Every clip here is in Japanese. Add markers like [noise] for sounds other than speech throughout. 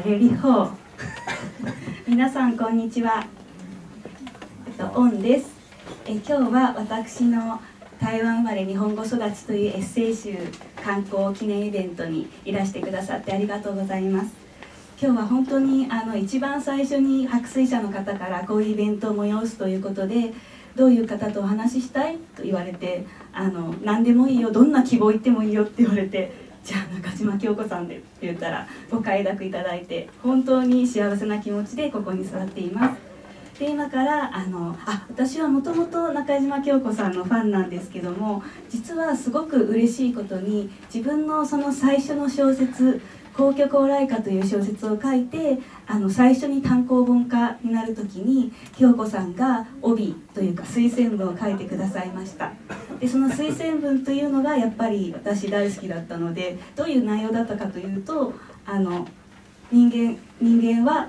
あレリホー皆さんこんにちは。えっとオンです。え今日は私の台湾生まれ日本語育ちというエッセイ集観光記念イベントにいらしてくださってありがとうございます。今日は本当にあの一番最初に白水社の方からこういうイベントを催すということでどういう方とお話ししたいと言われてあの何でもいいよどんな希望言ってもいいよって言われてじゃあ中島京子さんでって言ったらご快諾いただいて本当に幸せな気持ちでここに座っています。で今からあのあ私はもともと中島京子さんのファンなんですけども実はすごく嬉しいことに自分のその最初の小説皇居高麗歌という小説を書いてあの最初に単行本化になる時に京子さんが帯というか推薦文を書いてくださいました。でその推薦文というのがやっぱり私大好きだったのでどういう内容だったかというとあの人間人間は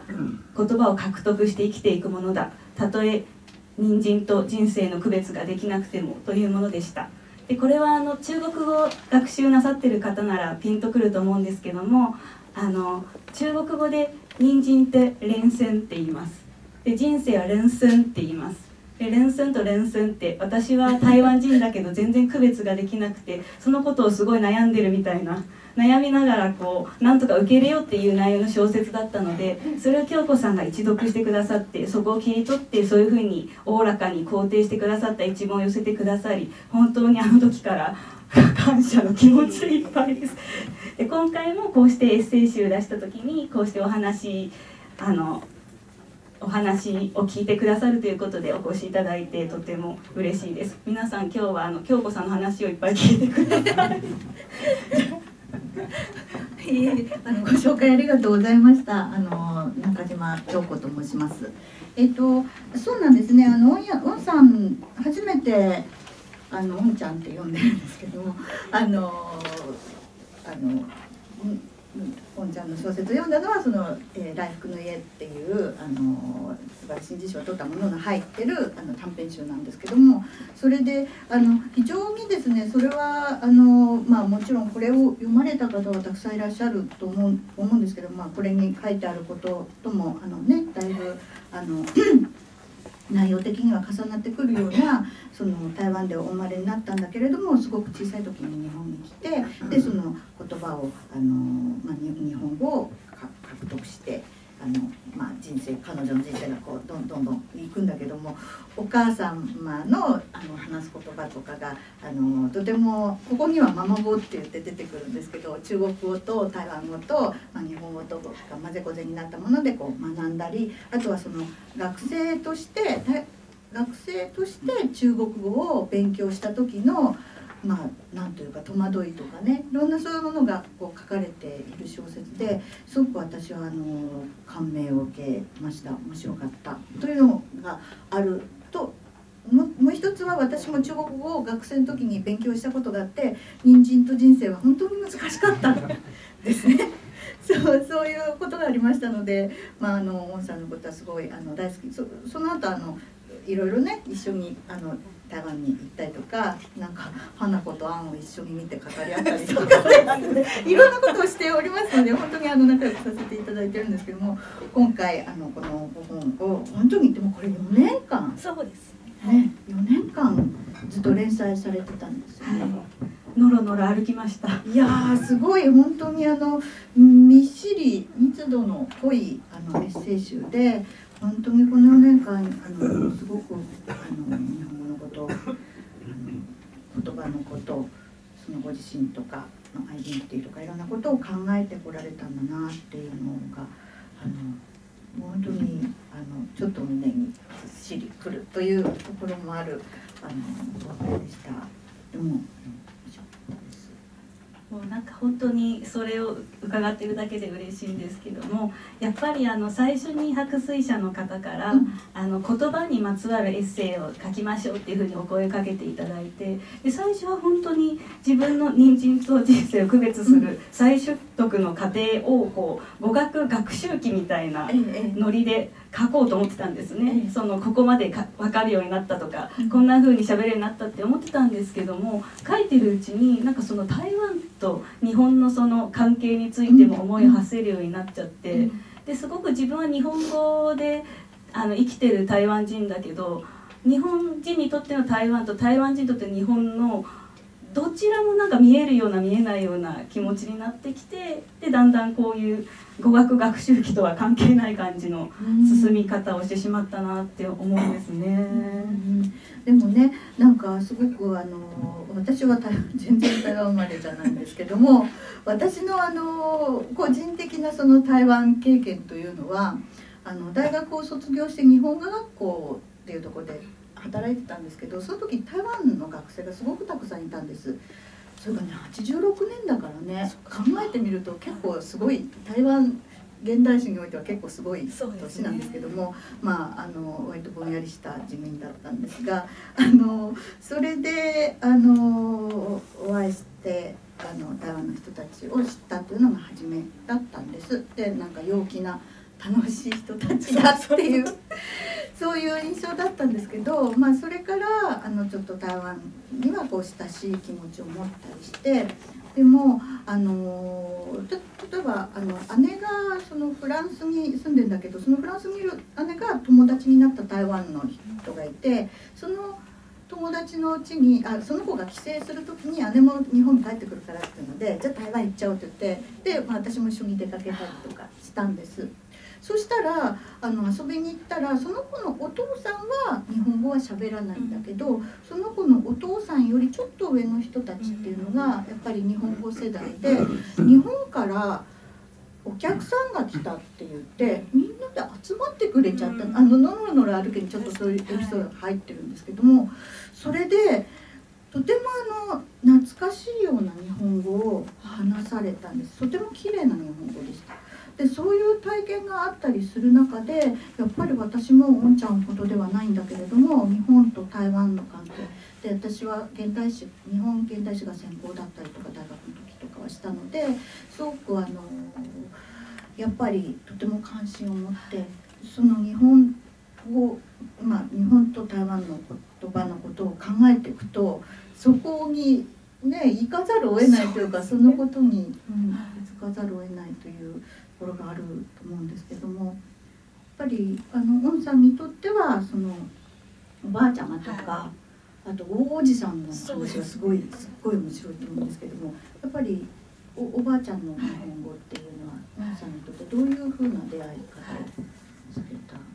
言葉を獲得して生きていくものだ。たとえ人参と人生の区別ができなくてもというものでした。でこれはあの中国語学習なさってる方ならピンとくると思うんですけどもあの中国語で人参って連戦って言います。で人生は連戦って言います。で連戦と連戦って私は台湾人だけど全然区別ができなくてそのことをすごい悩んでるみたいな悩みながらこうなんとか受け入れようっていう内容の小説だったのでそれを京子さんが一読してくださってそこを切り取ってそういうふうにおおらかに肯定してくださった一文を寄せてくださり本当にあの時から [laughs] 感謝の気持ちいっぱいです。で今回もこうしてエッセイ集出した時にこうしてお話あのお話を聞いてくださるということでお越しいただいてとても嬉しいです。皆さん今日はあの京子さんの話をいっぱい聞いてください。[laughs] あのご紹介ありがとうございました。あの中島京子と申します。えっとそうなんですね。あのおんやおんさん初めてあのおんちゃんって呼んでるんですけどもあのあの本ちゃんの小説を読んだのはその「えー、来福の家」っていうあの素晴らしい辞書を取ったものが入ってるあの短編集なんですけどもそれであの非常にですねそれはあの、まあ、もちろんこれを読まれた方はたくさんいらっしゃると思う思うんですけど、まあ、これに書いてあることともあのねだいぶあの内容的には重なってくるようなその台湾でお生まれになったんだけれどもすごく小さい時に日本に来てでその言葉をあの、まあ、日本語を獲得してあの、まあ、人生彼女の人生がこうどんどんどんいくんだけどもお母様のあの話す言葉とかがあのとてもここには「ママ語」って言って出てくるんですけど中国語と台湾語と、まあ、日本語とが混ぜこぜになったものでこう学んだりあとはその学生として学生として中国語を勉強した時のまあなんというか戸惑いとかねいろんなそういうものがこう書かれている小説ですごく私はあの感銘を受けました面白かったというのがあるともう一つは私も中国語を学生の時に勉強したことがあって人参と人生は本当に難しかったですね。そうそういうことがありましたので、まあ、あの温さんのことはすごいあの大好き。そその後あのいろいろね一緒にあの台湾に行ったりとかなんか花子とアンを一緒に見て語り合ったりとか、ね、いろんなことをしておりますので本当にあの仲良くさせていただいてるんですけども今回あのこの5本を本当にでもこれ4年間。そうですね。4年間ずっと連載されてたんですよね。はいのろのろ歩きましたいやすごい本当にあのみっしり密度の濃いあのエッセイ集で本当にこの4年間あのすごくあの日本語のこと言葉のことそのご自身とかのアイデンティティとかいろんなことを考えてこられたんだなっていうのがあの本当にあのちょっと胸にしりくるというところもあるあのおでした。でももうなんか本当にそれを伺ってるだけで嬉しいんですけどもやっぱりあの最初に白水社の方から、うん、あの言葉にまつわるエッセイを書きましょうっていうふうにお声かけていただいてで最初は本当に自分の人参と人生を区別する最初と徳の過程をこう語学学習記みたいなええ。ノリで書こうと思ってたんですね、ええ。そのここまでか分かるようになったとか、うん。こんな風に喋れるようになったって思ってたんですけども書いてるうちになんかその台湾と日本のその関係についても思いを馳せるようになっちゃって、うん。ですごく自分は日本語であの生きてる台湾人だけど日本人にとっての台湾と台湾人にとっての日本のどちらもなんか見えるような見えないような気持ちになってきてでだんだんこういう語学学習期とは関係ない感じの進み方をしてしまったなって思うんですね。うんでもねなんかすごくあの私は全然台湾生まれじゃないんですけども [laughs] 私のあの個人的なその台湾経験というのはあの大学を卒業して日本語学校っていうところで働いてたんですけどその時台湾の学生がすごくたくさんいたんです。それがね86年だからね考えてみると結構すごい台湾現代史においては結構すごい年なんですけども、まああの割とぼんやりした地味だったんですが [laughs] あのそれであのお会いしてあの台湾の人たちを知ったというのが初めだったんです。でなんか陽気な楽しい人たちだっていうそういう印象だったんですけど、まあ、それからあのちょっと台湾にはこう親しい気持ちを持ったりしてでもあのた例えばあの姉がそのフランスに住んでんだけどそのフランスにいる姉が友達になった台湾の人がいてその友達のうちにあその子が帰省する時に姉も日本に帰ってくるからっていうのでじゃあ台湾行っちゃおうって言ってで、まあ、私も一緒に出かけたりとかしたんです。そしたらあの遊びに行ったらその子のお父さんは日本語は喋らないんだけど、その子のお父さんよりちょっと上の人たちっていうのがやっぱり日本語世代で日本からお客さんが来たって言ってみんなで集まってくれちゃった、うん。あののろのろ歩きにちょっとそういうエピソードが入ってるんですけどもそれでとてもあの懐かしいような日本語を話されたんです。とても綺麗な日本語でした。でそういう体験があったりする中でやっぱり私もおんちゃんほどではないんだけれども日本と台湾の関係。で私は現代史日本現代史が専攻だったりとか大学の時とかはしたのですごくあのやっぱりとても関心を持ってその日本語まあ日本と台湾の言葉のことを考えていくとそこにね行かざるを得ないというかそのことに、うん、気づかざるを得ないというところがあると思うんですけどもやっぱりあのオンさんにとってはそのおばあちゃまとか、あと大おじさんの話がすごいすっごい面白いと思うんですけどもやっぱりおおばあちゃんの日本語っていうのはオンさんにとってどういうふうな出会い方をされた？んでしょう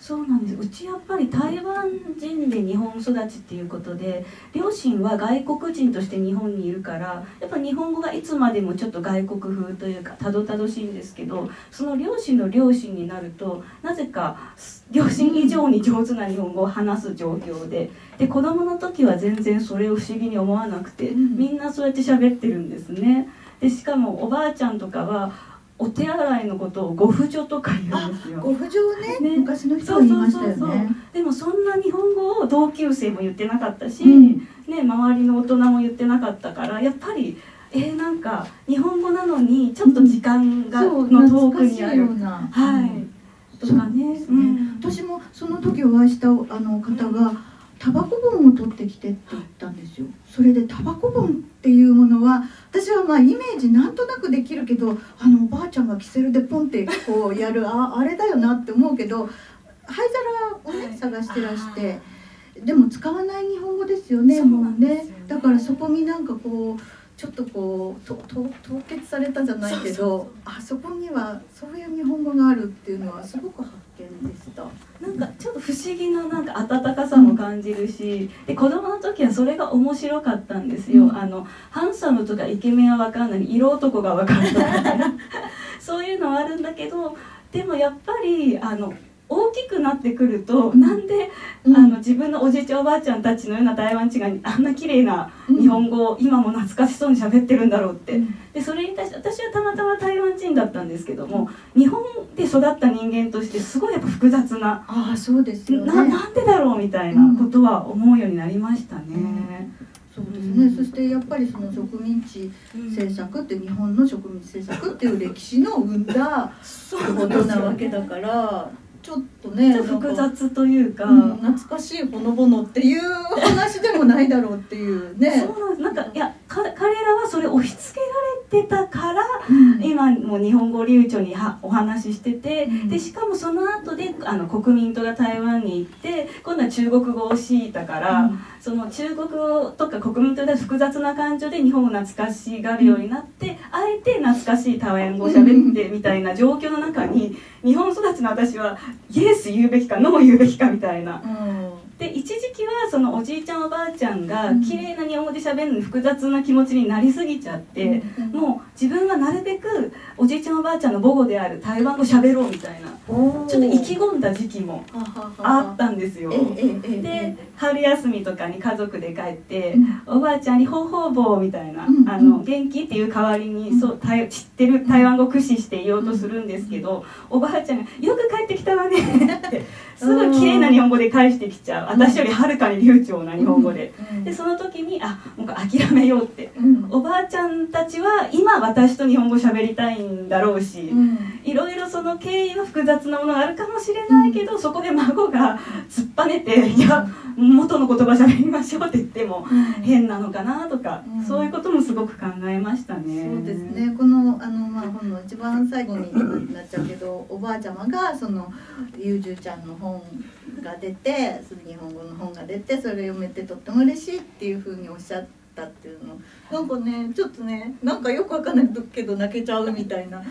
そうなんですうちやっぱり台湾人で日本育ちっていうことで両親は外国人として日本にいるからやっぱ日本語がいつまでもちょっと外国風というかたどたどしいんですけどその両親の両親になるとなぜか両親以上に上手な日本語を話す状況でで子供の時は全然それを不思議に思わなくてうんみんなそうやって喋ってるんですね。でしかもおばあちゃんとかはお手洗いのことをご婦女とか言うんですよ。ご不浄ねね。昔の人が言いましたよそうそうそうね。でもそんな日本語を同級生も言ってなかったし、うん。ね、周りの大人も言ってなかったからやっぱりえー、なんか日本語なのにちょっと時間が、そうの遠くにある。ような。はい、うんとかね、うん。私もその時お会いしたあの方がタバコ本を取ってきてって言ったんですよ。それでタバコ本っていうものは私はまあイメージなんとなくできるけどあのおばあちゃんがキセルでポンってこうやるああれだよなって思うけど灰皿をね、はい。探してらしてでも使わない日本語ですよねそうもうね。だからそこになんかこうちょっとこうとと凍結されたじゃないけどあそこにはそういう日本語があるっていうのはすごく発見でした。なんかちょっと不思議ななんか温かさも感じるし、で子供の時はそれが面白かったんですよ、うん。あのハンサムとかイケメンは分かんない。色男が分かるとかねそういうのはあるんだけどでもやっぱりあの大きくなってくると、うん。なんで、うん。あの自分のおじいちゃんおばあちゃんたちのような台湾人があんな綺麗な日本語を今も懐かしそうに喋ってるんだろうって、でそれに対して私はたまたま台湾人だったんですけども日本で育った人間としてすごいやっぱ複雑なああそうですよね。ななんでだろうみたいなことは思うようになりましたね。そうですね、そしてやっぱりその植民地政策って日本の植民地政策っていう歴史の生んだことなわけだからちょっとね複雑というか、うん、懐かしいほのぼのっていう話でもないだろうっていうね。そうなんなんかいやか彼らはそれ押し付けられてたから、うん、今も日本語流暢にはお話ししてて、うん、でしかもその後であの国民党が台湾に行って今度は中国語を強いたから、その中国語とか国民党で複雑な感情で日本を懐かしがるようになって、あえて懐かしい台湾語を喋ってみたいな状況の中に日本育ちの私はイエス言うべきかノー言うべきかみたいな。で一時期はそのおじいちゃんおばあちゃんが綺麗な日本語で喋るのに複雑な気持ちになりすぎちゃって、もう自分はなるべくおじいちゃんおばあちゃんの母語である台湾語喋ろうみたいなちょっと意気込んだ時期もあったんですよ。で春休みとかに家族で帰って、おばあちゃんに「ほうほうぼう」みたいな「あの元気?」っていう代わりにそう知ってる台湾語駆使して言おうとするんですけど、おばあちゃんが「よく帰ってきたわね」ってすぐ綺麗な日本語で返してきちゃう。私よりはるかに流暢な日本語で。でその時にあもう諦めようって、おばあちゃんたちは今私と日本語喋りたいんだろうし、いろいろその経緯は複雑なものがあるかもしれないけど、そこで孫が突っぱねて「いや元の言葉喋りましょう」って言っても変なのかなとか、そういうこともすごく考えましたね。そうですね。このあの、まあ、本の一番最後になっちゃうけど [laughs] おばあちゃまがそのゆうじゅうちゃんの本が出て日本語の本が出てそれを読めてとっても嬉しいっていうふうにおっしゃったっていうの。なんかねちょっとねなんかよくわかんないけど泣けちゃうみたいなと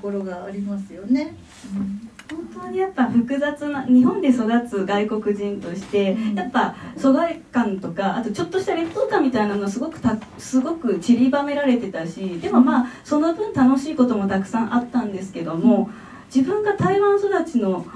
ころがありますよね。うん本当にやっぱ複雑な日本で育つ外国人としてやっぱ疎外感とかあとちょっとした劣等感みたいなのすごくたすごく散りばめられてたしでもまあその分楽しいこともたくさんあったんですけども自分が台湾育ちの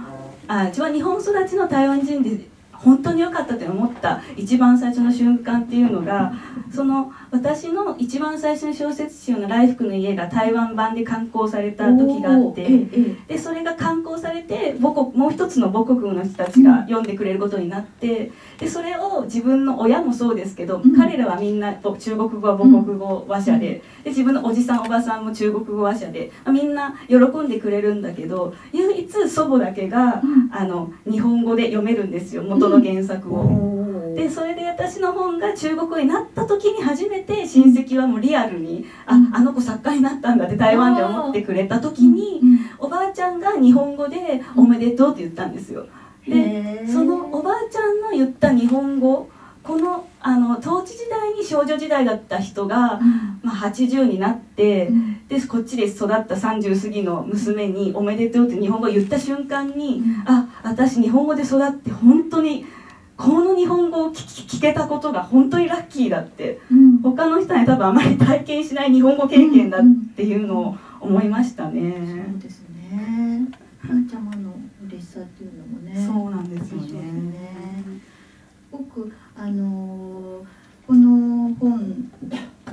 あ自分は日本育ちの台湾人で本当に良かったって思った一番最初の瞬間っていうのがその私の一番最初の小説集の「来福の家」が台湾版で刊行された時があってでそれが刊行されて母国もう一つの母国の人たちが読んでくれることになってでそれを自分の親もそうですけど、彼らはみんな中国語は母国語話者でで自分のおじさんおばさんも中国語話者でみんな喜んでくれるんだけど唯一祖母だけが、あの日本語で読めるんですよ元の原作を。でそれで私の本が中国語になった時に初めて親戚はもうリアルに「ああの子作家になったんだ」って台湾で思ってくれた時におばあちゃんが日本語で「おめでとう」って言ったんですよ。でそのおばあちゃんの言った日本語このあの統治時代に少女時代だった人が、うん、まあ、80になって、うん、でこっちで育った30過ぎの娘に「おめでとう」って日本語を言った瞬間に、うん、あ私日本語で育って本当にこの日本語を聞けたことが本当にラッキーだって、うん、他の人に多分あまり体験しない日本語経験だっていうのを思いましたね。そうですね。ちゃまの嬉しさっていうのもね。そうなんですよね。僕あのこの本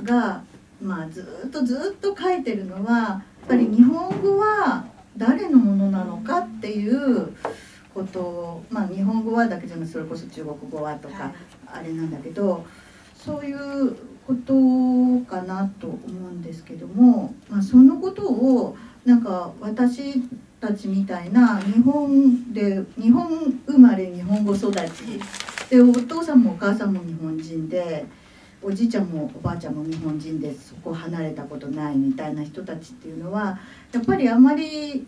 がまあずっとずっと書いてるのはやっぱり日本語は誰のものなのかっていう。ことをまあ日本語はだけじゃなくそれこそ中国語はとかあれなんだけど、そういうことかなと思うんですけども、まあ、そのことをなんか私たちみたいな日本で日本生まれ日本語育ちでお父さんもお母さんも日本人でおじいちゃんもおばあちゃんも日本人でそこ離れたことないみたいな人たちっていうのはやっぱりあまり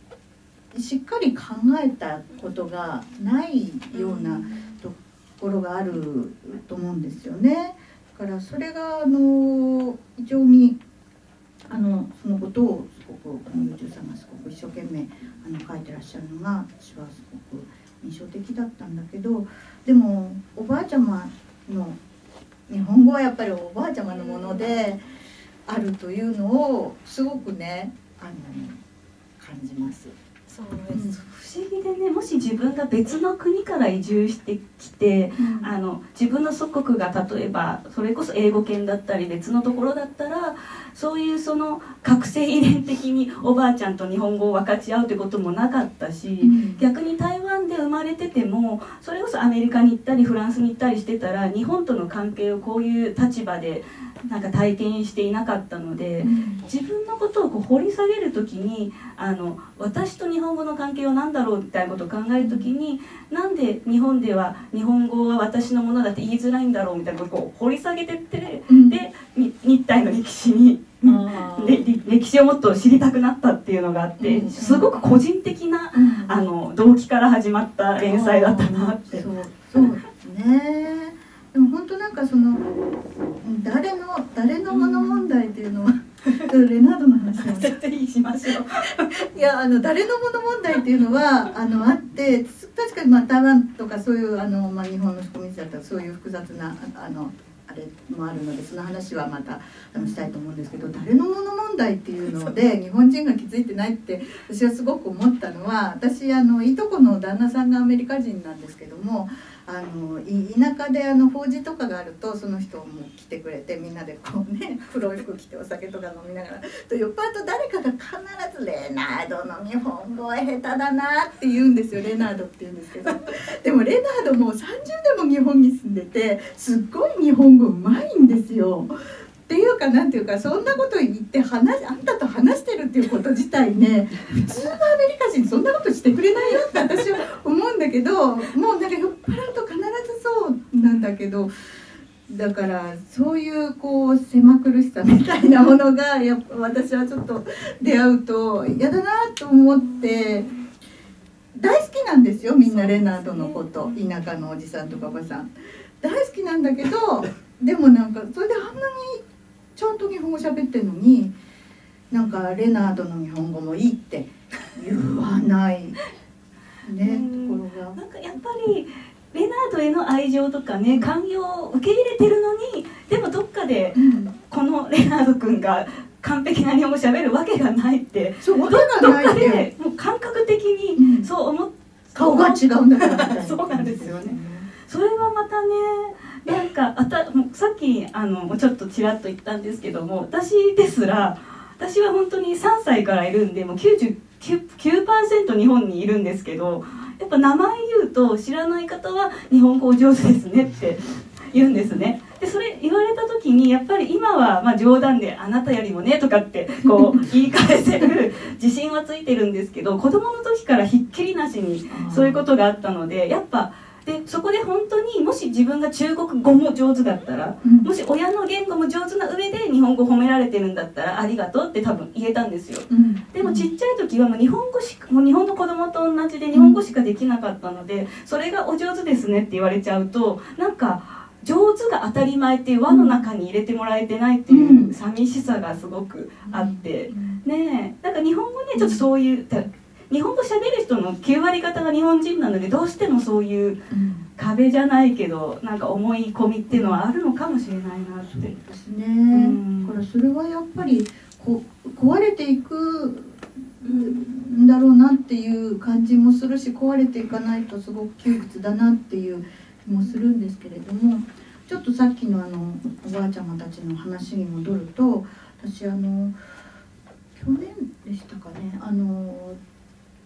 しっかり考えたことがないようなところがあると思うんですよね。だからそれがあの非常にあのそのことをすごくあの YouTube さんがすごく一生懸命あの書いてらっしゃるのが私はすごく印象的だったんだけどでもおばあちゃまの日本語はやっぱりおばあちゃまのものであるというのをすごくねあの感じます。そうです、不思議でねもし自分が別の国から移住してきて、うん、あの自分の祖国が例えばそれこそ英語圏だったり別のところだったらそういうその覚醒遺伝的におばあちゃんと日本語を分かち合うってこともなかったし、うん、逆に台湾で生まれててもそれこそアメリカに行ったりフランスに行ったりしてたら日本との関係をこういう立場でなんか体験していなかったので、自分のことをこう掘り下げる時にあの私と日本語の関係は何だろうみたいなことを考える時になんで日本では日本語は私のものだって言いづらいんだろうみたいなことを掘り下げてって、うん、で日体の歴史に歴史をもっと知りたくなったっていうのがあってすごく個人的なあの動機から始まった連載だったなって。そうそうね。でも本当なんかその誰の誰のもの問題っていうのは [laughs] レナードの話も絶対しましょういやあの誰のもの問題っていうのはあのあって確かにまあ台湾とかそういうあの、まあ、日本の植民地だったらそういう複雑なあのあれもあるのでその話はまたあのしたいと思うんですけど誰のもの問題っていうので日本人が気づいてないって私はすごく思ったのは私あのいとこの旦那さんがアメリカ人なんですけどもあの田舎であの法事とかがあるとその人も来てくれてみんなでこうね [laughs] 黒い服着てお酒とか飲みながらと酔っ払うと誰かが必ず「レナードの日本語は下手だな」って言うんですよ [laughs] レナードって言うんですけどでもレナードも30年も日本に住んでてすっごい日本語うまいんですよ。っていうかなんていうかそんなこと言って話あんたと話してるっていうこと自体ね普通のアメリカ人そんなことしてくれないよって私は思うんだけどもうなんか酔っ払なんだけどだからそういうこう狭苦しさみたいなものがやっぱ私はちょっと出会うと嫌だなと思って大好きなんですよみんなレナードのこと。田舎のおじさんとかおばさん。大好きなんだけどでもなんかそれであんなにちゃんと日本語喋ってんのになんかレナードの日本語もいいって言わない。ねところが。なんかやっぱりレナードへの愛情とかね寛容を受け入れてるのにでもどっかでこのレナード君が完璧な日本語喋るわけがないってそうどっかでもう感覚的にそう思っ、うん、顔が違うんだからそうなんですよね。それはまたねなんかあたさっきあのちょっとちらっと言ったんですけども私ですら私は本当に3歳からいるんでもう99%日本にいるんですけどやっぱ名前言うと知らない方は日本語お上手ですねって言うんですね。でそれ言われた時にやっぱり今はま冗談で「あなたよりもね」とかってこう [laughs] 言い返せる自信はついてるんですけど子供の時からひっきりなしにそういうことがあったのでやっぱでそこで本当にもし自分が中国語も上手だったら、うん、もし親の言語も上手な上で日本語褒められてるんだったらありがとうって多分言えたんですよ、うん、でもちっちゃい時はもう日本語しかもう日本の子供と同じで日本語しかできなかったのでそれがお上手ですねって言われちゃうとなんか上手が当たり前っていう輪の中に入れてもらえてないっていう寂しさがすごくあって。ねえ。だから日本語ねちょっとそういう日本語喋る人の9割方が日本人なのでどうしてもそういう壁じゃないけどなんか思い込みっていうのはあるのかもしれないなって。ですね、うん、だからそれはやっぱりこ壊れていくんだろうなっていう感じもするし壊れていかないとすごく窮屈だなっていう気もするんですけれどもちょっとさっきのあのおばあちゃまたちの話に戻ると私あの去年でしたかねあの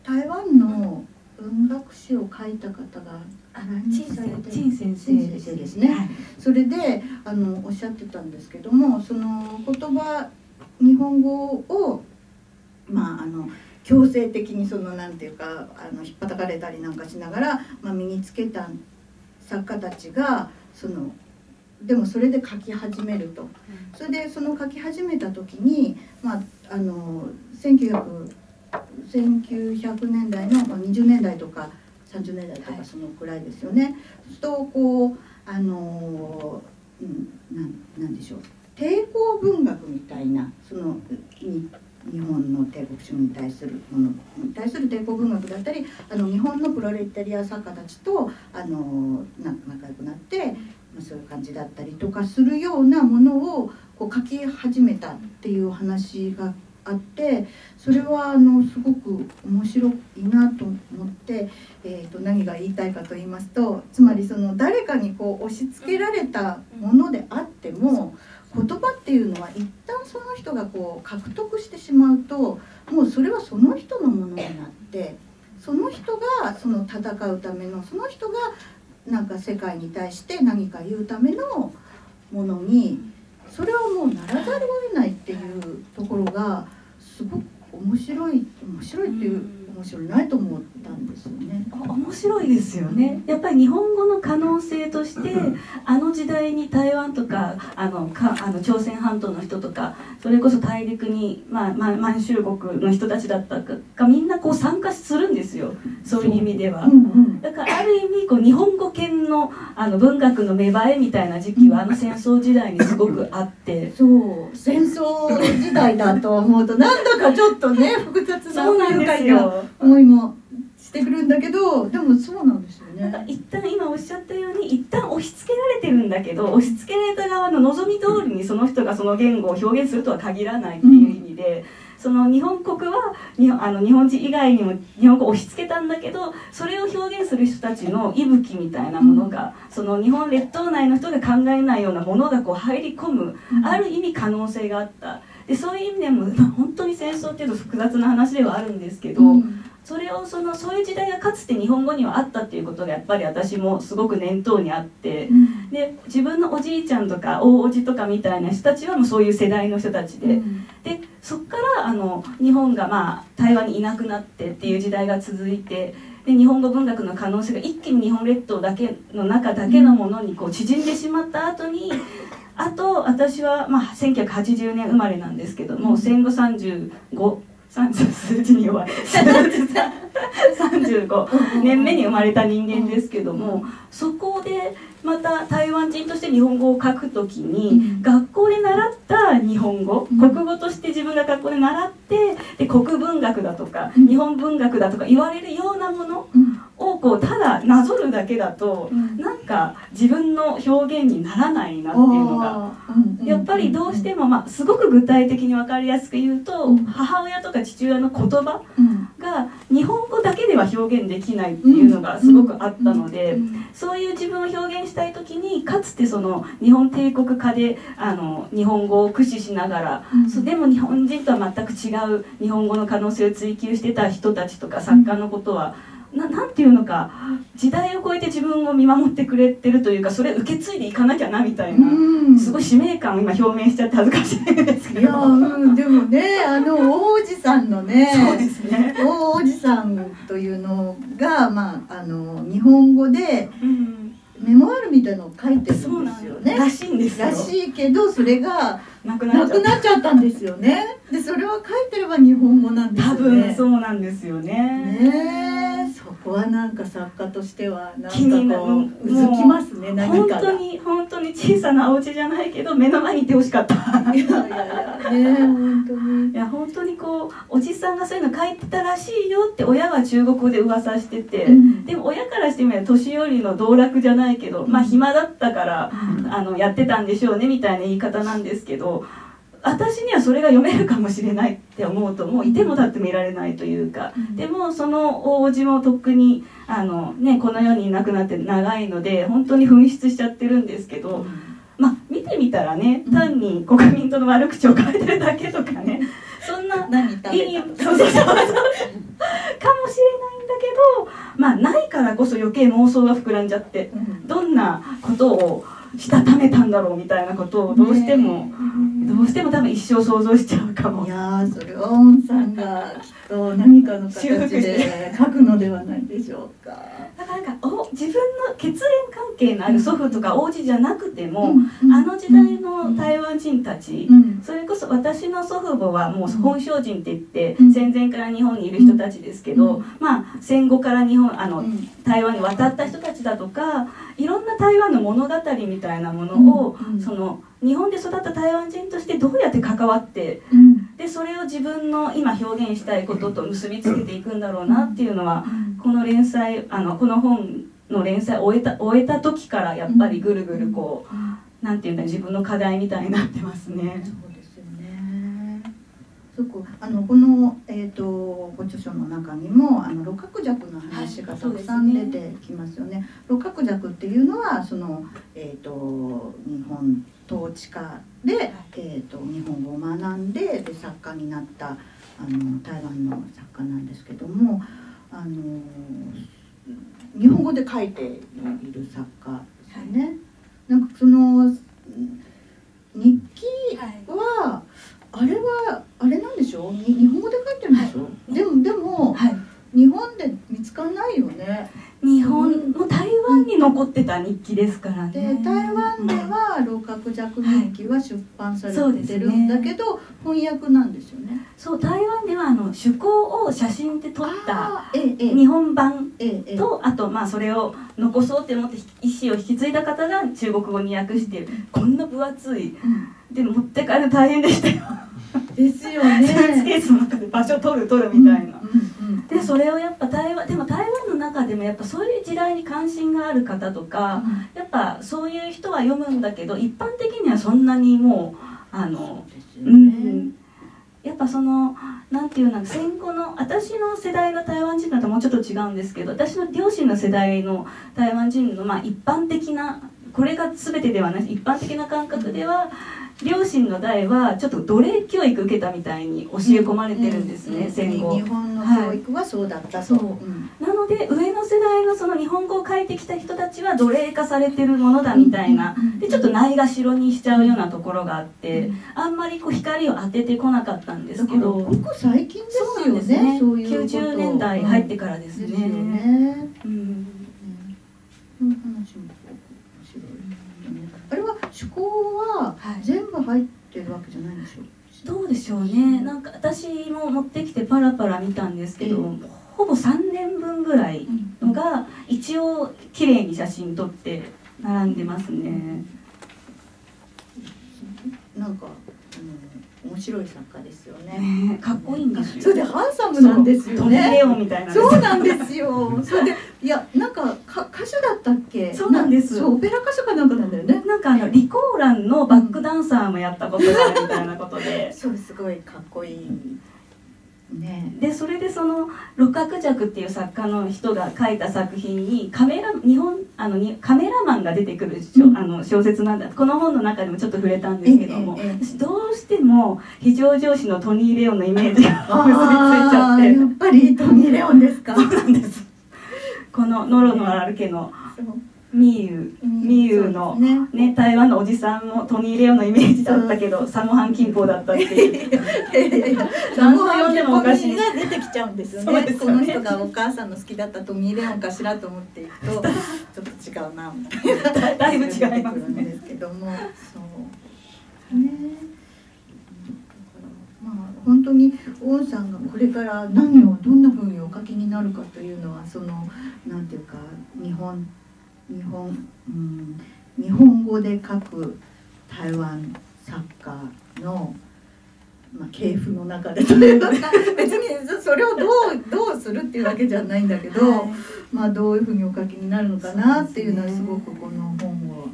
台湾の文学史を書いた方が陳先生。ですね、はい、それであのおっしゃってたんですけどもその言葉日本語をまああの強制的にそのなんていうかあの引っ叩かれたりなんかしながら、まあ、身につけた作家たちがそのでもそれで書き始めると、それでその書き始めた時に、まあ、あの1900 1900年代の、まあ、20年代とか30年代とかそのくらいですよね。はい、そうするとこうあの、うん、なんなんでしょう抵抗文学みたいなその日本の帝国主義に対するものに対する抵抗文学だったりあの日本のプロレタリア作家たちとあの仲良くなって、まあ、そういう感じだったりとかするようなものをこう書き始めたっていう話があってそれはあのすごく面白いなと思って、えー、と何が言いたいかと言いますとつまりその誰かにこう押し付けられたものであっても言葉っていうのは一旦その人がこう獲得してしまうともうそれはその人のものになってその人がその戦うためのその人がなんか世界に対して何か言うためのものにそれはもうならざるを得ないっていうところがすごく面白い面白いっていう面白いないと思ったんですよね。面白いですよね。やっぱり日本語の可能性としてあの時代に台湾とかあのかあの朝鮮半島の人とかそれこそ大陸に、まあまあ、満州国の人たちだったかがみんなこう参加するんですよ。そういう意味では。うんうんだからある意味こう日本語圏のあの文学の芽生えみたいな時期はあの戦争時代にすごくあって。そう戦争時代だと思うとなんだかちょっとね [laughs] 複雑なそうな思いもしてくるんだけどでもそうなんですよなんかね。一旦今おっしゃったように一旦押し付けられてるんだけど押し付けられた側の望み通りにその人がその言語を表現するとは限らないっていう意味で、その日本国は日本あの日本人以外にも日本語を押し付けたんだけどそれを表現する人たちの息吹みたいなものが、その日本列島内の人が考えないようなものがこう入り込む、うん。ある意味可能性があった。でそういう意味でも、まあ、本当に戦争っていうと複雑な話ではあるんですけど、うんそれをそのそういう時代がかつて日本語にはあったっていうことがやっぱり私もすごく念頭にあってうん。で自分のおじいちゃんとか大おじとかみたいな人たちはもうそういう世代の人たちででそっからあの日本がまあ台湾にいなくなってっていう時代が続いてで日本語文学の可能性が一気に日本列島だけの中だけのものにこう縮んでしまった後にあと私はまあ1980年生まれなんですけども、うん。戦後35 30数字に弱い。35年目に生まれた人間ですけども、そこでまた台湾人として日本語を書くときに、学校で習った日本語、国語として自分が学校で習ってで国文学だとか、日本文学だとか言われるようなものをこうただなぞるだけだと、うん。なんか自分の表現にならないなっていうのが。うんやっぱりどうしても、まあ、すごく具体的に分かりやすく言うと、うん。母親とか父親の言葉うん。が日本語だけでは表現できないっていうのがすごくあったので、うんそういう自分を表現したい時にかつてその日本帝国化であの日本語を駆使しながら、でも日本人とは全く違う日本語の可能性を追求してた人たちとか作家のことは。ななんていうのか時代を超えて自分を見守ってくれてるというかそれ受け継いでいかなきゃなみたいな、うん。すごい使命感を今表明しちゃって恥ずかしいんですけど。いやうんでもねあの大叔父さんのねそうですね、大叔父さんというのが、まあ、あの日本語でうん、メモアルみたいのを書いてるんんですよね。らしいんですよ。らしいけどそれがなくなっちゃった。んですよね。でそれは書いてれば日本語なんですよ多ね。分そうなんですよね。ねはなんか作家としてはなんかこううずきますね何本かが。当に本当に小さなお家じゃないけど目の前にいてほしかった。いやいやいや。ねえ本当に。いや本当にこうおじさんがそういうの書いてたらしいよって親は中国語で噂してて、うん。でも親からしてみれば年寄りの道楽じゃないけど、まあ暇だったからうん。あのやってたんでしょうねみたいな言い方なんですけど私にはそれが読めるかもしれないって思うともういても立ってもいられないというか、うん。でもその王子もとっくにあの、ね、この世にいなくなって長いので本当に紛失しちゃってるんですけど、まあ見てみたらねうん。単に国民党の悪口を書いてるだけとかね。[laughs] そんな何いいたそうそうそうそう。かもしれないんだけどまあないからこそ余計妄想が膨らんじゃってうん。どんなことをしたためたんだろうみたいなことをどうしても、どうしても多分一生想像しちゃうかもい。やーそれはオンさんがきっと何かの形で [laughs] 書くのではないでしょうか。だからなんかお自分の血縁関係のある祖父とか王子じゃなくても、うんあの時代の台湾人たち、うんそれこそ私の祖父母はもう本省人って言って、うん。戦前から日本にいる人たちですけど、うん。まあ戦後から日本あの、うん。台湾に渡った人たちだとかいろんな台湾の物語みたいなものを、その日本で育った台湾人としてどうやって関わってうん。でそれを自分の今表現したいことと結びつけていくんだろうなっていうのはこの連載あのこの本の連載を終えた終えた時からやっぱりぐるぐるこうなんていうんだ自分の課題みたいになってますね。そうですよね。そこあのこのえっ、とご著書の中にもあの六角尺の話がたくさん出てきますよね。六角尺っていうのはその、えーと、日本統治下で、えーと、日本語を学んでで作家になったあの台湾の作家なんですけどもあの日本語で書いている作家ですよね。なんかその日記は、あれはあれなんでしょう？日本語で書いてるんでしょ、はい、でもでも、はい、日本で見つかんないよね日本も台湾に残ってた日記ですからね。で台湾では六角弱日記は出版されてるんだけど、はいね、翻訳なんですよね。そう台湾ではあの趣向を写真で撮った日本版とあとまあそれを残そうって思って意思を引き継いだ方が中国語に訳してるこんな分厚い、で持って帰る大変でしたよ。[laughs] ですよね。スーツケースの中で場所取る取るみたいな。でそれをやっぱ台湾でも台湾の中でもやっぱそういう時代に関心がある方とか、やっぱそういう人は読むんだけど一般的にはそんなにもうあの、うん、やっぱそのなんていうの戦後の私の世代の台湾人だともうちょっと違うんですけど私の両親の世代の台湾人のまあ一般的なこれが全てではない一般的な感覚では。両親の代はちょっと奴隷教育受けたみたいに教え込まれてるんですね、戦後。日本の教育はそうだったそう、なので上の世代のその日本語を書いてきた人たちは奴隷化されてるものだみたいな、でちょっとないがしろにしちゃうようなところがあって、あんまりこう光を当ててこなかったんですけど。ここ最近ですよねそういうね90年代入ってからですね。ですよね。うん。うん、話も。面白い。あれは趣向は全部入ってるわけじゃないんでしょ？う、どうでしょうね。なんか私も持ってきてパラパラ見たんですけど、えー、ほぼ3年分ぐらいのが一応綺麗に写真撮って並んでますね。なんか、うん、面白い作家ですよね。ねかっこいいんですよ。それでハンサムなんですよね。レオみたいな。そうなんですよ。[laughs] それでいやなんかか歌手だったっけ？そうなんです。オペラ歌手かなんかなんだよね。なんかあのリコーランのバックダンサーもやったことがあるみたいなことで。そうすごいかっこいい。ね、でそれでその六角尺っていう作家の人が書いた作品にカメラ日本あのにカメラマンが出てくる、うん、あの小説なんだこの本の中でもちょっと触れたんですけども、私どうしても非常上司のトニー・レオンのイメージが [laughs] 結びついちゃって。やっぱりトニー・レオンですか？そうなんです。このノロのある家のミーユミーユのね、ね、台湾のおじさんもトニー・レオのイメージだったけどサモハン近郊だったっていう。何度読んでもおかしいが出てきちゃうんですよね、ね、この人がお母さんの好きだったトニー・レオンかしらと思っていくとちょっと違うなみたいな。だいぶ違いますね。ですけどもそう。ねまあ本当に王さんがこれから何をどんなふうにお書きになるかというのはそのなんていうか日本日本、うん、日本語で書く台湾作家の、まあ、系譜の中でというか [laughs] 別にそれをどうどうするっていうわけじゃないんだけど、はい、まあどういうふうにお書きになるのかなっていうのはすごくこの本を、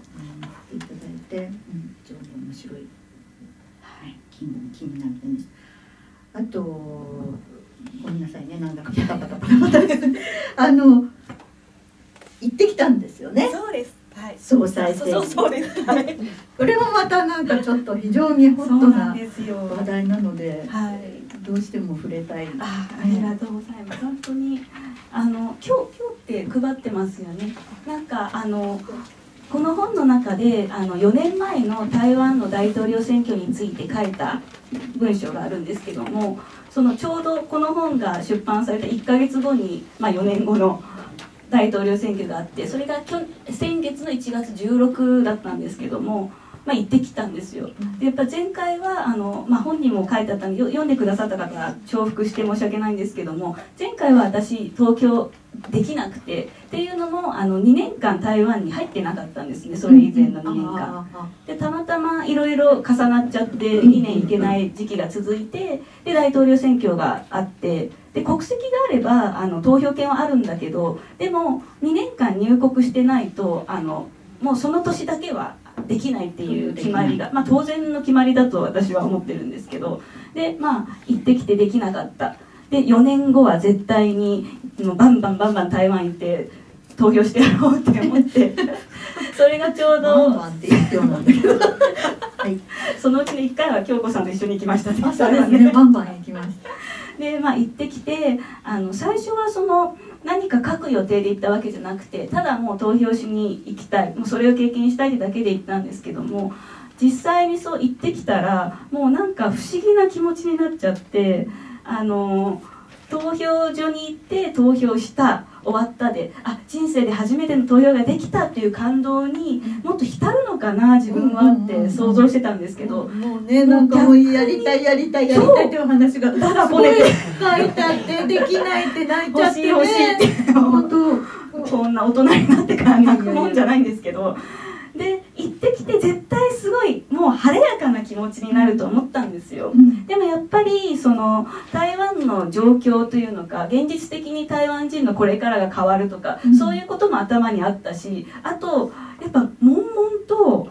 うん、いただいて、うん、非常に面白い、はい、気に気になる点です。あとごめんなさいねなんだかパタパタパタパタあの行ってきたんですよね。そうです。はい。総裁選。そうそうです。はい。[laughs] これもまたなんかちょっと非常にホットな話題なので、はい。どうしても触れたい。あ、ありがとうございます。本当にあの今日今日って配ってますよね。なんかあの。この本の中であの4年前の台湾の大統領選挙について書いた文章があるんですけどもそのちょうどこの本が出版された1か月後に、まあ、4年後の大統領選挙があってそれが先月の1月16だったんですけども、まあ、行ってきたんですよ。でやっぱ前回はあの、まあ、本にも書いてあったんで読んでくださった方は重複して申し訳ないんですけども前回は私東京できなくてっていうのもあの2年間台湾に入ってなかったんですねそれ以前の2年間。でたまたまいろいろ重なっちゃって2年行けない時期が続いてで大統領選挙があってで国籍があればあの投票権はあるんだけどでも2年間入国してないとあのもうその年だけはできないっていう決まりが、まあ、当然の決まりだと私は思ってるんですけどでまあ行ってきてできなかった。で4年後は絶対にもうバンバンバンバン台湾行って投票してやろうって思って [laughs] それがちょうどバンバンって言ってよなんだけどはいそのうちの1回は京子さんと一緒に行きましたねあそうですね。バンバン行きました。でまあ行ってきてあの最初はその何か書く予定で行ったわけじゃなくてただもう投票しに行きたい。もうそれを経験したいだけで行ったんですけども実際にそう行ってきたらもうなんか不思議な気持ちになっちゃってあの投票所に行って投票した終わったであ人生で初めての投票ができたっていう感動にもっと浸るのかな自分はって想像してたんですけどもうねなんかもうやりたいやりたいやりたいっていう話がだだこねて書いてあってできないって泣いちゃって。ね欲しい欲しいって。本当。こんな大人になってから泣くもんじゃないんですけどで行ってきて絶対すごいもう晴れやかな気持ちになると思ったんですよ。うん。でもやっぱりその台湾の状況というのか現実的に台湾人のこれからが変わるとか、うん。そういうことも頭にあったしあとやっぱ悶々と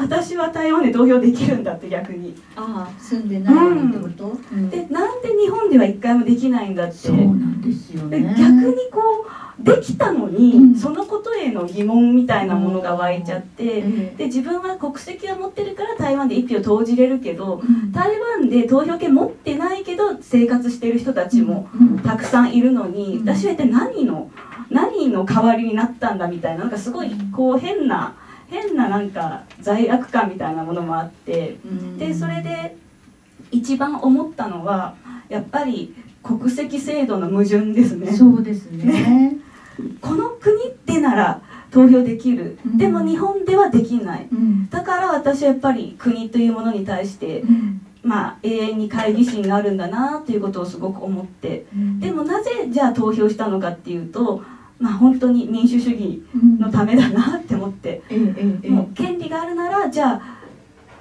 私は台湾で投票できるんだって逆に。ああ住んでないってこと、うん。でなんで日本では一回もできないんだって。そうなんですよでね逆にこうできたのに、うん。そのことへの疑問みたいなものが湧いちゃって、ええで自分は国籍を持ってるから台湾で一票投じれるけどうん。台湾で投票権持ってないけど生活してる人たちもうん。たくさんいるのに、うん。私は一体何の何の代わりになったんだみたいななんかすごいこう変な変ななんか罪悪感みたいなものもあってうん。でそれで一番思ったのはやっぱり国籍制度の矛盾ですね。そうですね。この国でなら投票できる、うん。でも日本ではできない。うん。だから私はやっぱり国というものに対してうん。まあ永遠に懐疑心があるんだなということをすごく思って。うん。でもなぜじゃあ投票したのかっていうとまあ本当に民主主義うん。のためだなって思って。もう権利があるならじゃあ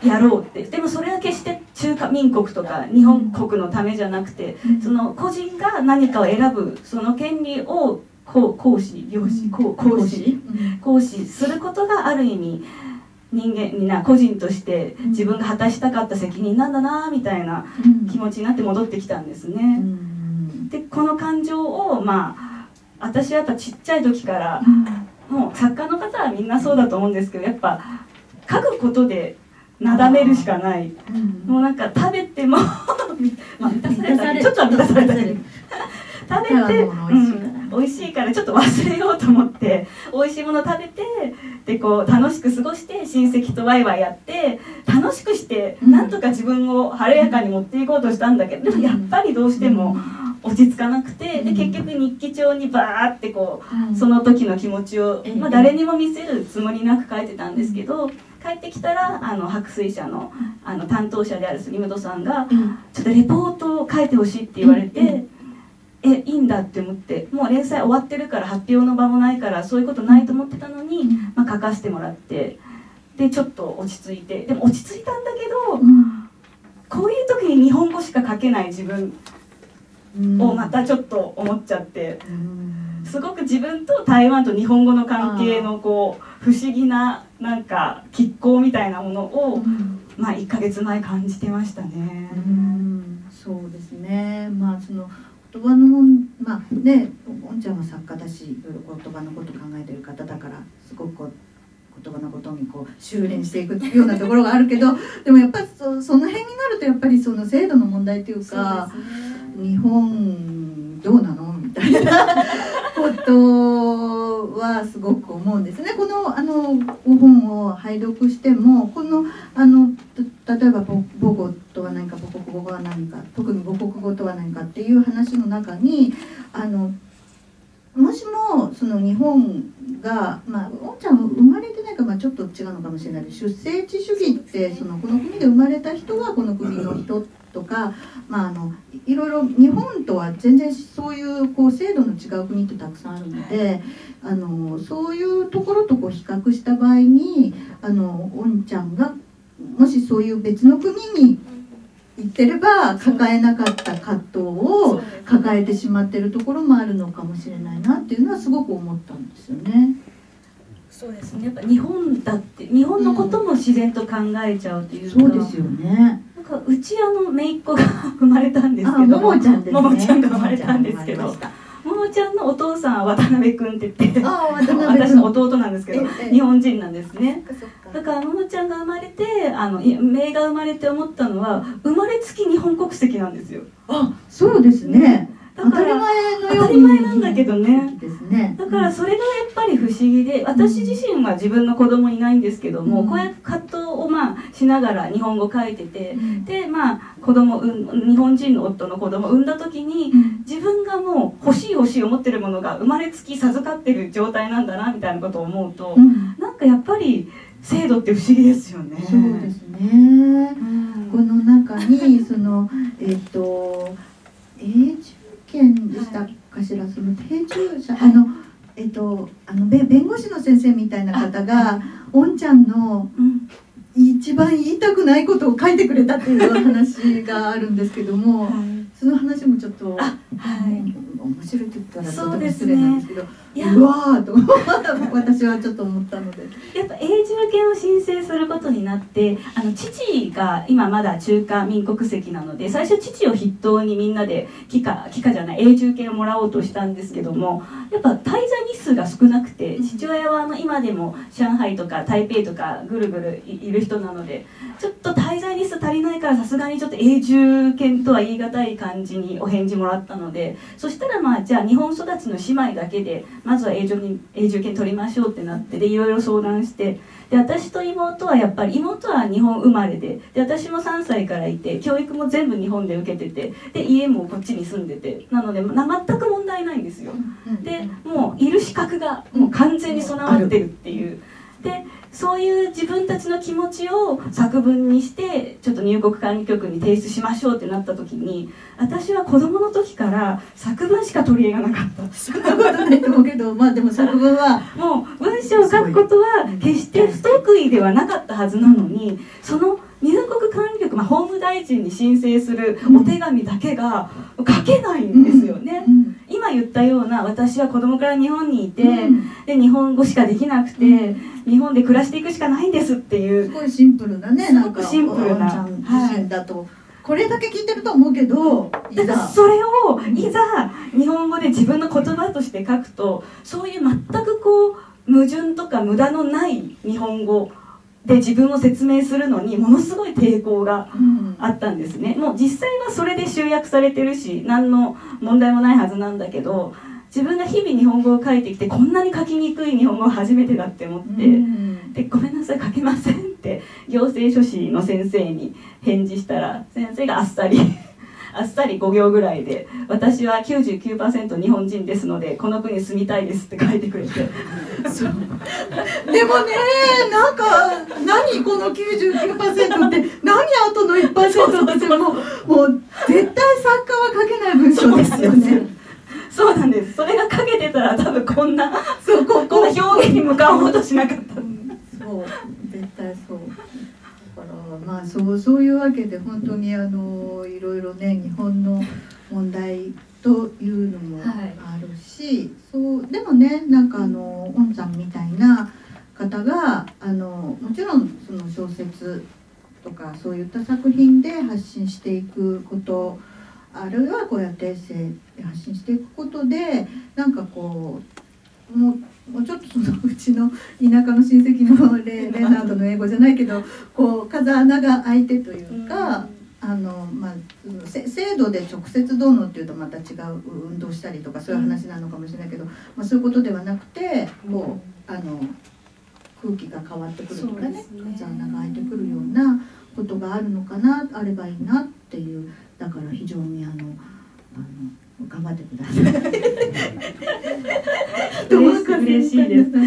やろうって。でもそれは決して中華民国とか日本国のためじゃなくてうん。その個人が何かを選ぶその権利をこう行使領使こう行使うん。行使することがある意味人間にな個人として自分が果たしたかった責任なんだなみたいなうん。気持ちになって戻ってきたんですうね。ん。でこの感情をまあ私はやっぱちっちゃい時からうん。もう作家の方はみんなそうだと思うんですけどやっぱ書くことでなだめるしかない。うん。もうなんか食べても [laughs] まあ満たされたちょっとは満たされた [laughs] 食べて、美味しいからちょっと忘れようと思って美味しいもの食べてでこう楽しく過ごして親戚とワイワイやって楽しくして、うん。なんとか自分を晴れやかに持っていこうとしたんだけどでもやっぱりどうしても落ち着かなくてでうん。結局日記帳にバーってこうその時の気持ちを、ええ。まあ、誰にも見せるつもりなく書いてたんですけど帰ってきたらあの白水社のあの担当者である杉本さんがうん。ちょっとレポートを書いてほしいって言われて、うんえいいんだって思ってもう連載終わってるから発表の場もないからそういうことないと思ってたのに、うん。まあ、書かせてもらってでちょっと落ち着いて。でも落ち着いたんだけど、うん。こういう時に日本語しか書けない自分。うんをまたちょっと思っちゃって。うん。すごく自分と台湾と日本語の関係のこう不思議ななんか拮抗みたいなものを、うん。まあ、1ヶ月前感じてましたね。うん。そうですね。まあその言葉のもんまあねおんちゃんは作家だしいろいろ言葉のこと考えてる方だからすごく言葉のことにこう修練していくようなところがあるけどでもやっぱりそその辺になるとやっぱりその制度の問題というか日本どうなのみたいなことはすごく思うんですね。このあのご本を拝読してもこのあのた例えば母母語とは何か母国語は何か特に母国語とは何かっていう話の中にあのもしもその日本がまあおんちゃんは生まれてないからまあちょっと違うのかもしれない。けど出生地主義ってそのこの国で生まれた人はこの国の人とか、[laughs] まあ、あのいろいろ日本とは全然そういうこう制度の違う国ってたくさんあるのであのそういうところとこう比較した場合にあのおんちゃんがもしそういう別の国に行ってれば抱えなかった葛藤を抱えてしまってるところもあるのかもしれないなっていうのはすごく思ったんですよね。そうですねやっぱ日本だって日本のことも自然と考えちゃうというか、そうですよね。なんかうちあの姪っ子が生まれたんですけどあももちゃんですねももちゃんが生まれたんですけどももちゃんのお父さんは渡辺君って言って私の弟なんですけどええ日本人なんですね。だからももちゃんが生まれてあのい姪が生まれて思ったのは生まれつき日本国籍なんですよ。あそうですね当たり前のように。当たり前なんだけどね。ですねだからそれがやっぱり不思議で私自身は自分の子供いないんですけども、うん。こうやって葛藤をまあしながら日本語書いててうん。でまあ子供うん日本人の夫の子供を産んだ時にうん。自分がもう欲しい欲しい思ってるものが生まれつき授かってる状態なんだなみたいなことを思うと、うん。なんかやっぱり制度って不思議ですよね。そうですね。うん。この中にそのえっ、と永住権でしたかしら、その定住者、はい。あのえっ、とあのべ弁護士の先生みたいな方がおんちゃんのうん。一番言いたくないことを書いてくれたっていう話があるんですけども、はいその話もちょっと、あはい。面白いって言ったら失礼なんですけどいや。うわーと [laughs] 私はちょっと思ったので。やっぱ永住権を申請することになってあの父が今まだ中華民国籍なので最初父を筆頭にみんなで帰化帰化じゃない永住権をもらおうとしたんですけどもやっぱ滞在日数が少なくてうん。父親はあの今でも上海とか台北とかぐるぐるいいる人なのでちょっと滞在日数足りないからさすがにちょっと永住権とは言い難い感じにお返事もらったのでそしたらまあじゃあ日本育ちの姉妹だけでまずは永住に永住権取りましょうってなってでいろいろ相談してで私と妹はやっぱり妹は日本生まれでで私も3歳からいて教育も全部日本で受けててで家もこっちに住んでてなのでな全く問題ないんですよ。でもういる資格がもう完全に備わってるっていう。でそういう自分たちの気持ちを作文にしてちょっと入国管理局に提出しましょうってなった時に私は子供の時から作文しか取り柄がなかったそんなことないと思うけどまあでも作文は [laughs] もう文章を書くことは決して不得意ではなかったはずなのにその入国管理局、まあ、法務大臣に申請するお手紙だけが書けないんですよね。うん今言ったような私は子供から日本にいて、うん。で日本語しかできなくて、日本で暮らしていくしかないんですっていう。すごいシンプルなねすごくなんかシンプルな。自身だと、これだけ聞いてると思うけどいだからざ。それをいざ日本語で自分の言葉として書くとそういう全くこう矛盾とか無駄のない日本語で自分を説明するのにものすごい抵抗がうん。あったんですね。もう実際はそれで集約されてるし何の問題もないはずなんだけど自分が日々日本語を書いてきてこんなに書きにくい日本語は初めてだって思って。うん。でごめんなさい書けませんって行政書士の先生に返事したら先生があっさり [laughs] あっさり5行ぐらいで「私は99%日本人ですのでこの国に住みたいです」って書いてくれて。[laughs] でもねなんか何この99%って何後の1%ってもうもう絶対作家は書けない文章ですよね。そうなんです。それが書けてたら多分こんなそうこ。こんな表現に向かおうとしなかった。そう絶対そう。だからまあそうそういうわけで本当にあのいろいろね日本の問題というのもはいあるし、そうでもねなんかあのおんちゃんみたいな方があのもちろんその小説とかそういった作品で発信していくことあるいはこうやってエッセイで発信していくことでなんかこうもうもうちょっとそのうちの田舎の親戚のレレナードの英語じゃないけどこう風穴が開いてというか、あのまあ制度で直接どうのっていうとまた違う運動したりとかそういう話なのかもしれないけど、まあ、そういうことではなくてこうあの空気が変わってくるとかねね。風穴が開いてくるようなことがあるのかなあればいいなっていうだから非常にあのあの頑張ってください。嬉し嬉しいです。ね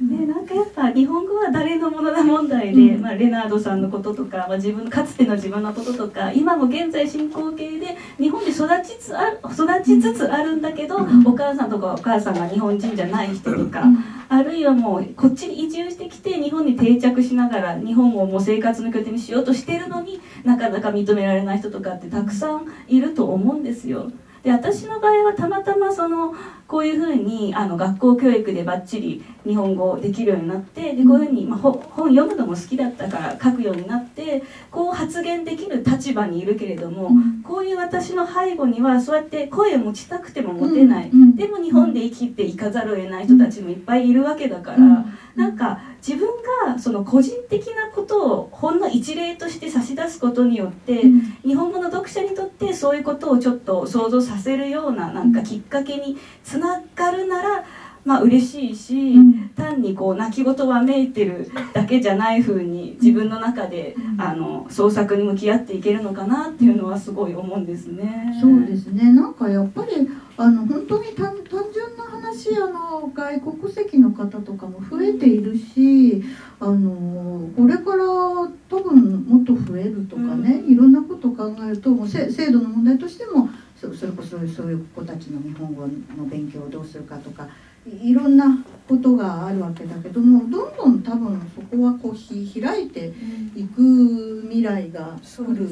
ね、なんかやっぱ日本語は誰のものだ問題で、うん。まあ、レナードさんのこととか、まあ、自分かつての自分のこととか今も現在進行形で日本で育ちつつある育ちつつあるんだけど、うん。お母さんとかお母さんが日本人じゃない人とか、うん。あるいはもうこっちに移住してきて日本に定着しながら日本をもう生活の拠点にしようとしてるのになかなか認められない人とかってたくさんいると思うんですよ。で私の場合はたまたまそのこういうふうにあの学校教育でばっちり日本語できるようになってでこういうふうに、まあ、本読むのも好きだったから書くようになってこう発言できる立場にいるけれども、こういう私の背後にはそうやって声を持ちたくても持てない、でも日本で生きていかざるを得ない人たちもいっぱいいるわけだから、なんか自分がその個人的なことをほんの一例として差し出すことによって、日本語の読者にとってそういうことをちょっと想像させるようななんかきっかけにつながるならまあ嬉しいし、うん、単にこう泣き言わめいてるだけじゃない風に自分の中で、うん、あの創作に向き合っていけるのかなっていうのはすごい思うんですね。そうですね。なんかやっぱりあの本当に単純な話あの外国籍の方とかも増えているしあのこれから多分もっと増えるとかね、うん、いろんなことを考えるともう制度の問題としてもそれこそそういう子たちの日本語の勉強をどうするかとかいろんなことがあるわけだけどもどんどん多分そこはこうひ開いていく未来が来る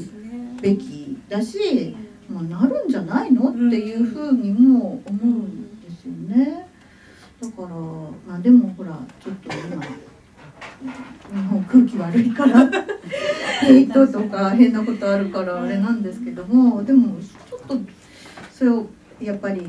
べきだし、まあ、なるんじゃないの？っていうふうにも思うんですよね。だからまあでもほらちょっと今日本空気悪いからヘイトとか [laughs] 変なことあるからあれなんですけどもでもちょっとそれをやっぱり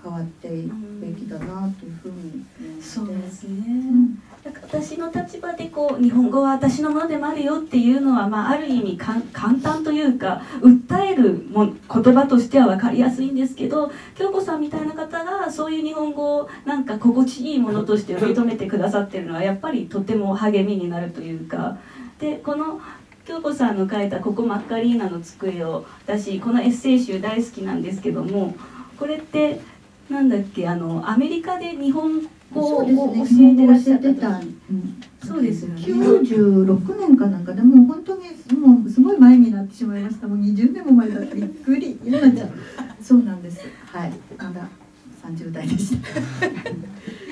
変わっていくべきだなというふうにそうですね、うん、私の立場でこう日本語は私のものでもあるよっていうのは、まあ、ある意味簡単というか訴えるも言葉としては分かりやすいんですけど京子さんみたいな方がそういう日本語をなんか心地いいものとして受け止めてくださってるのはやっぱりとても励みになるというか。でこの京子さんの書いた「ここマッカリーナの机」を私このエッセイ集大好きなんですけどもこれってなんだっけあのアメリカで日本語を教えてらっしゃった、そうですよね。96年かなんかでもう本当にもうすごい前になってしまいました。もう20年も前だった。びっくり。今ちゃ。そうなんです。はい。まだ30代でした。[laughs]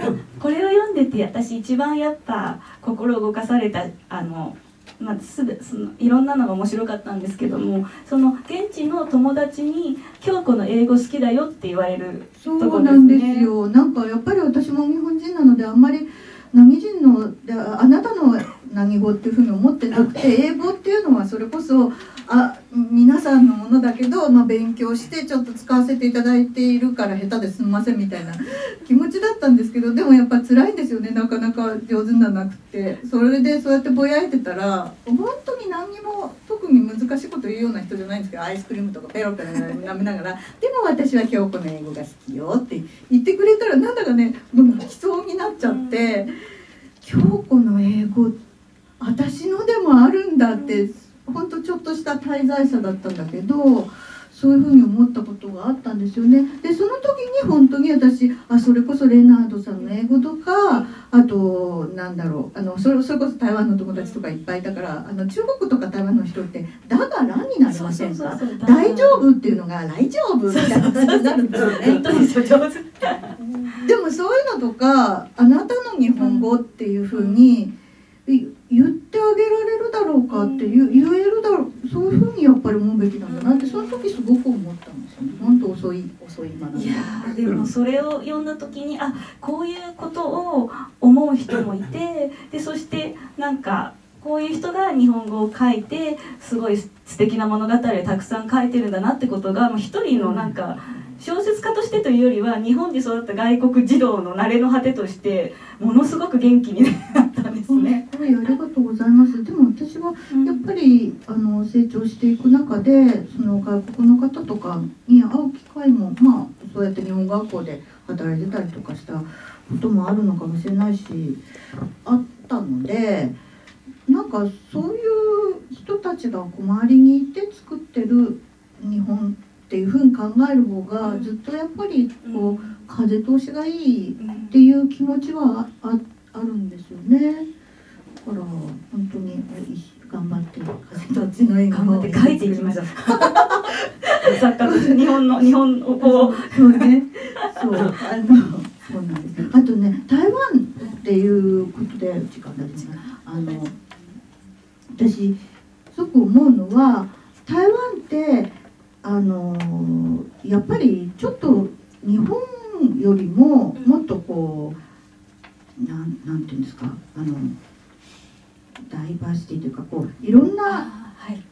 [laughs] これを読んでて私一番やっぱ心動かされたあのまあ、すぐそのいろんなのが面白かったんですけどもその現地の友達に「京子の英語好きだよ」って言われる。そうなんですよなんかやっぱり私も日本人なのであんまり何人のであなたの何語っていうふうに思ってなくて英語っていうのはそれこそあ皆さんのものだけど、まあ、勉強してちょっと使わせていただいているから下手ですみませんみたいな [laughs] 気持ちだったんですけどでもやっぱ辛いんですよね。なかなか上手にならなくて。それでそうやってぼやいてたら本当に何にも特に難しいこと言うような人じゃないんですけどアイスクリームとかペロペロ舐めながら「でも私は京子の英語が好きよ」って言ってくれたらなんだかねもう泣きそうになっちゃって「京子の英語私のでもあるんだ」って。ほんとちょっとした滞在者だったんだけどそういうふうに思ったことがあったんですよね。でその時に本当に私あそれこそレナードさんの英語とかあとなんだろうあのそれそれこそ台湾の友達とかいっぱいいたからあの中国とか台湾の人って「だがら」になりませんか？大丈夫っていうのが「大丈夫」みたいな感じになるんですよね。でもそういうのとか「あなたの日本語」っていうふうに、言ってあげられるだろうかって言言えるだろうそういうふうにやっぱり思うべきなんだなってその時すごく思ったんですよね。本当遅い遅い学びいやでもそれを読んだ時にあこういうことを思う人もいてでそしてなんかこういう人が日本語を書いてすごい素敵な物語をたくさん書いてるんだなってことが一人のなんか小説家としてというよりは日本で育った外国児童の慣れの果てとしてものすごく元気になったんですね。はい、ありがとうございます。でも私はやっぱり、うん、あの成長していく中でその外国の方とかに会う機会もまあそうやって日本学校で働いてたりとかしたこともあるのかもしれないしあったのでなんかそういう人たちが周りにいて作ってる日本っていうふうに考える方がずっとやっぱりこう風通しがいいっていう気持ちはああるんですよね。だから本当に頑張って風通しのいい頑張って書いていきましょう。[laughs] 作家と日本の日本をこうそうね。そうあのそうなんです。あとね台湾っていうことで時間なんですがあの私すごく思うのは台湾ってあのやっぱりちょっと日本よりももっとこうなんなんていうんですかあのダイバーシティというかこういろんなはい。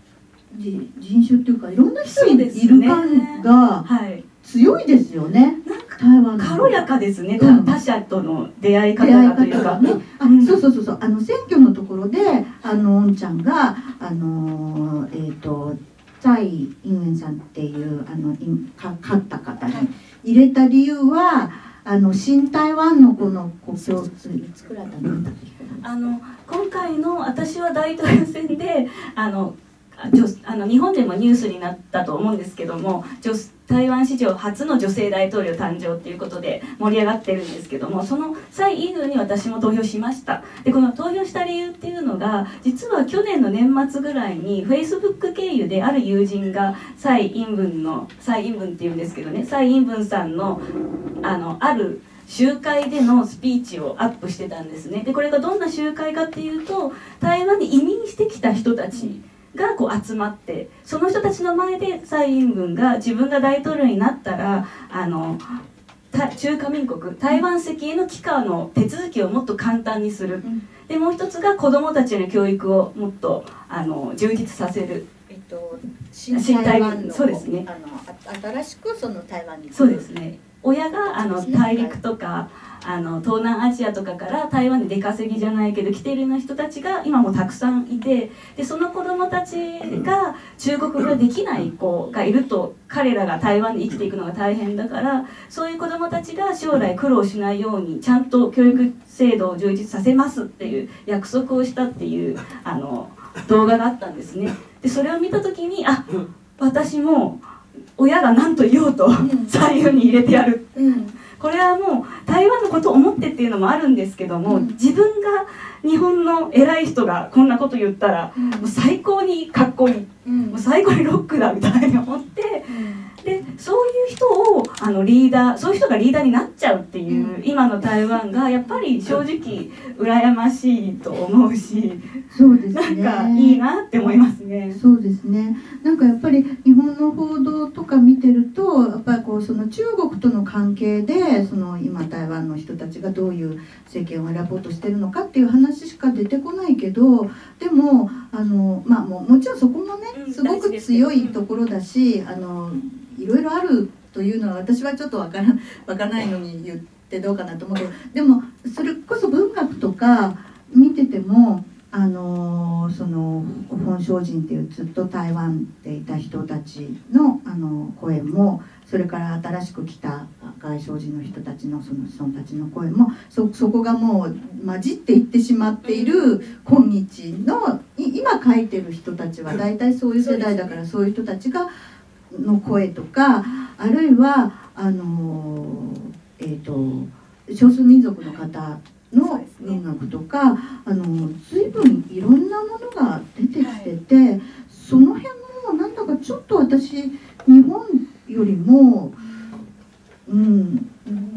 じ人種っていうかいろんな人いそうでするね感がはい。強いですよね。なんか台湾の。軽やかですね、うん。他他者との出会い方がというか。ね、あうん。そうそうそうそう。あの選挙のところであのおんちゃんがあのえっ、と蔡英文さんっていうあのいか勝った方に入れた理由はあの新台湾のこの国境あの今回の私は大統領選であのあの日本でもニュースになったと思うんですけども女台湾史上初の女性大統領誕生っていうことで盛り上がってるんですけどもその蔡英文に私も投票しました。でこの投票した理由っていうのが実は去年の年末ぐらいにフェイスブック経由である友人が蔡英文の蔡英文っていうんですけどね蔡英文さんのあのある集会でのスピーチをアップしてたんですね。でこれがどんな集会かっていうと台湾に移民してきた人たちがこう集まってその人たちの前で蔡英文が自分が大統領になったらあのた中華民国台湾籍への帰化の手続きをもっと簡単にする。でもう一つが子どもたちの教育をもっとあの充実させる。えっと新新台湾のそうですね。あのあ新しくその台湾にそうですね。親があの大陸とかあの東南アジアとかから台湾で出稼ぎじゃないけど来ているような人たちが今もたくさんいてでその子どもたちが中国語ができない子がいると彼らが台湾で生きていくのが大変だからそういう子どもたちが将来苦労しないようにちゃんと教育制度を充実させますっていう約束をしたっていうあの動画があったんですね。でそれを見た時にあ私も親が何と言おうとん。左右に入れてやる。うんこれはもう台湾のことを思ってっていうのもあるんですけども、うん。自分が日本の偉い人がこんなこと言ったらうん。もう最高にかっこいい。うん。もう最高にロックだみたいに思ってでそういう人をあのリーダーそういう人がリーダーになっちゃうっていう、うん。今の台湾がやっぱり正直羨ましいと思うしそうですね。なんかいいなって思いますね。そうですね。なんかやっぱり日本の報道とか見てるとやっぱりこうその中国との関係でその今台湾の人たちがどういう政権を選ぼうとしてるのかっていう話しか出てこないけどでもあの、まあ、もうもちろんそこもねうんすごく強いところだしあのいろいろあるというのは私はちょっとわから [laughs] わからないのに言ってどうかなと思うけどでもそれこそ文学とか見ててもあのその本省人っていうずっと台湾でいた人たちのあの声もそれから新しく来た外省人の人たちのその人たちの声もそそこがもう混じっていってしまっている今日のい今書いてる人たちは大体そういう世代だからそういう人たちがの声とかあるいはあのえっ、と少数民族の方のですね。文学とか、あの随分いろんなものが出てきてて、その辺もなんだかちょっと私日本よりも、うん、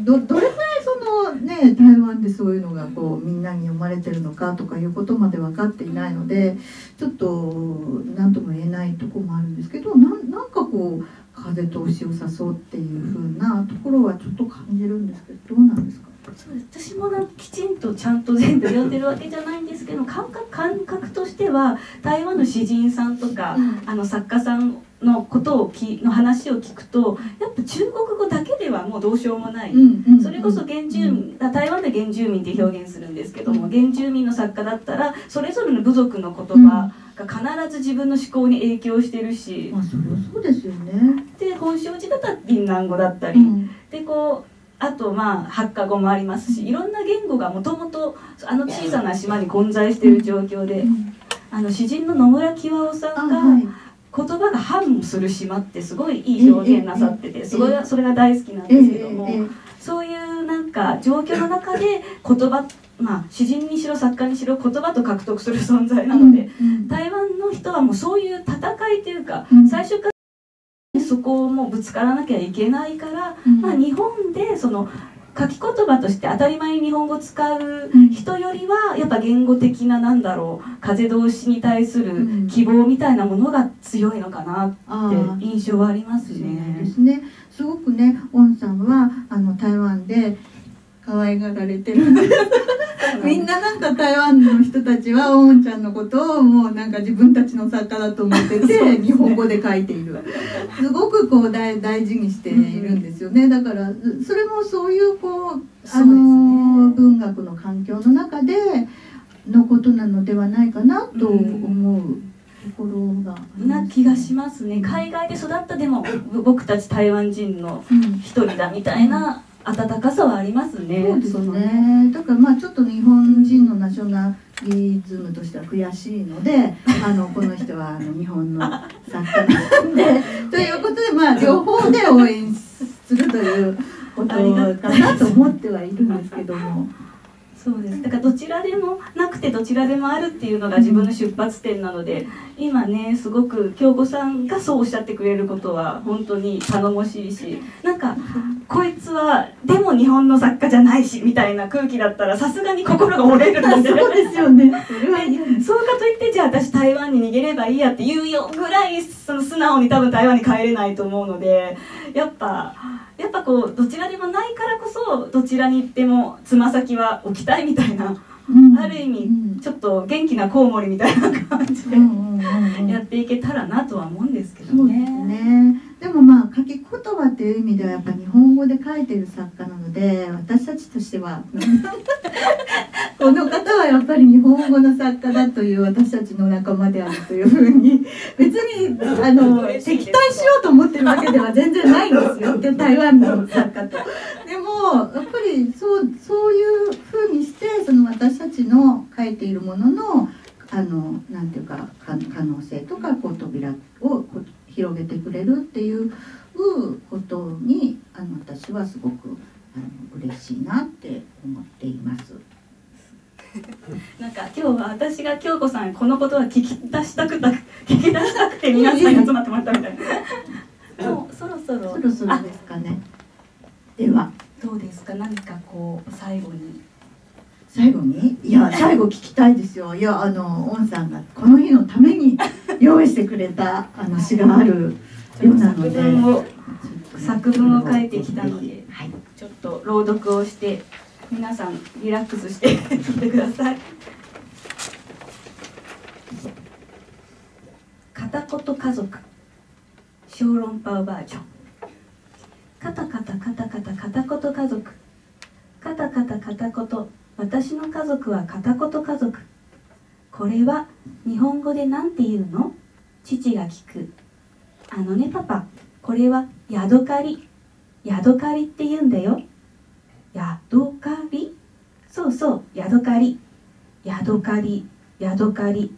どどれぐらいそのね台湾でそういうのがこうみんなに読まれてるのかとかいうことまで分かっていないのでちょっと何とも言えないところもあるんですけどなんなんかこう風通しを誘うっていう風なところはちょっと感じるんですけどどうなんですか？そうです。私もなんかきちんとちゃんと全部読んでるわけじゃないんですけど感覚感覚としては台湾の詩人さんとか、うん。あの作家さんのことをきの話を聞くとやっぱ中国語だけではもうどうしようもない、それこそ原住民、あ台湾で原住民って表現するんですけども、うん。原住民の作家だったらそれぞれの部族の言葉が必ず自分の思考に影響してるし、まあそれはそうですよね。で本省寺だったら銀南語だったり、うん。でこうあとまあハッカ語もありますしいろんな言語がもともとあの小さな島に混在している状況であの詩人の野村喜和夫さんがあはい言葉が反する島ってすごいいい表現なさっててすごいそれが大好きなんええですけどもええそういうなんか状況の中で言葉まあ詩人にしろ作家にしろ言葉と獲得する存在なのでうん。台湾の人はもうそういう戦いというかうん。最初からそこをもうぶつからなきゃいけないからうん。まあ、日本でその書き言葉として当たり前に日本語使う人よりはやっぱ言語的ななんだろう風通しに対する希望みたいなものが強いのかなって印象はありますね。ですね。すごくね、オンさんはあの台湾で可愛がられてるんです。みんななんか台湾の人たちはオンちゃんのことをもうなんか自分たちの作家だと思ってて日本語で書いている。すごくこう大大事にしているんですよね。だからそれもそういうこうあの、ね、文学の環境の中でのことなのではないかなと思う。ところがな気がしますね。海外で育ったでも僕たち台湾人の一人だみたいな温かさはありますね。そうですね。だからまあちょっと日本人のナショナリズムとしては悔しいので、[laughs] あのこの人はあの日本の作家なんで、[laughs] ということでまあ両方で応援するということかなと思ってはいるんですけども。そうですだからどちらでもなくてどちらでもあるっていうのが自分の出発点なので今ねすごく京子さんがそうおっしゃってくれることは本当に頼もしいしなんかこいつはでも日本の作家じゃないしみたいな空気だったらさすがに心が折れるんで。そうですよね。[laughs] そうかといってじゃあ私台湾に逃げればいいやっていうよぐらいその素直に多分台湾に帰れないと思うのでやっぱやっぱこうどちらでもないからこそどちらに行ってもつま先は置きたいみたいな、うん、ある意味、ちょっと元気なコウモリみたいな感じで、やっていけたらなとは思うんですけどね。ねでもまあ書き言葉っていう意味ではやっぱ日本語で書いてる作家なので私たちとしては [laughs] この方はやっぱり日本語の作家だという私たちの仲間であるというふうに別にあの敵対しようと思ってるわけでは全然ないんですよで [laughs] 台湾の作家と。でもやっぱりそうそういうふうにしてその私たちの書いているもののあのなんていうか可能性とかこう扉を広げてくれるっていうことにあの私はすごくあの嬉しいなって思っています。[laughs] なんか今日は私が京子さんこのことは聞き出したくた聞き出したくて皆さんに集まってもらったみたいな。もうそろそろそろそろですかね。ではどうですか？何かこう最後に？最後に？いや最後聞きたいですよいやあのオンさんがこの日のために用意してくれたあの詩があるようなので作文を書いてきたので、はい、ちょっと朗読をして皆さんリラックスして聞いてください。片言家族小論パバージョン。カタカタカタカタ片言家族。カタカタ片言。私の家族は片言家族これは日本語で何て言うの？父が聞く。あのねパパ。これはヤドカリ。ヤドカリって言うんだよ。ヤドカリ。そうそう。ヤドカリ。ヤドカリ。ヤドカリ。